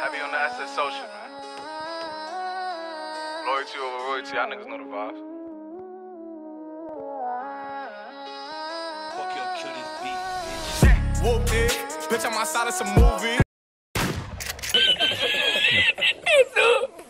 I be on the asset social, man. Loyalty over royalty, y'all niggas know the vibes. Fuck your cuties beat, bitch. Whooped it, bitch, I'm outside of some movie. It's up.